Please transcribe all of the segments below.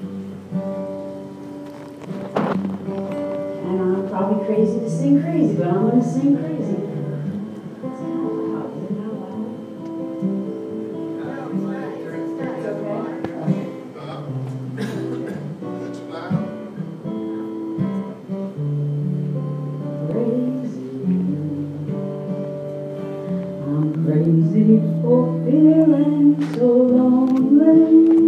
And I'm probably crazy to sing crazy, but I'm gonna sing crazy. Crazy for feeling so lonely.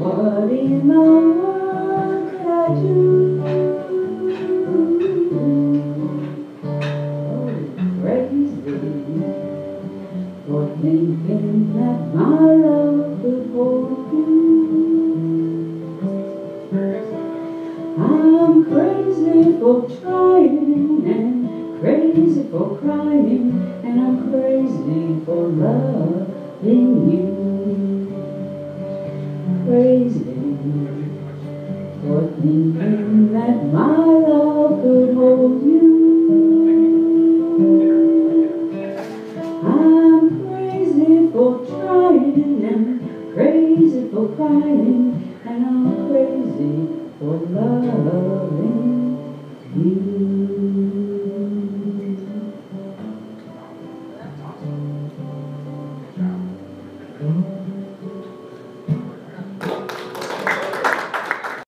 what in the world I do? Crazy for thinking that my love could hold you. I'm crazy for trying and crazy for crying and I'm crazy for loving you. Thinking that my love could hold you. I'm crazy for trying and crazy for crying and I'm crazy for loving.